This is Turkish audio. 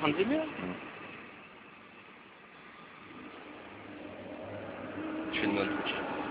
Tanzimia? Finland.